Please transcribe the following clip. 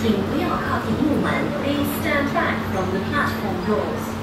请不要靠近木门。Please stand back from the platform doors.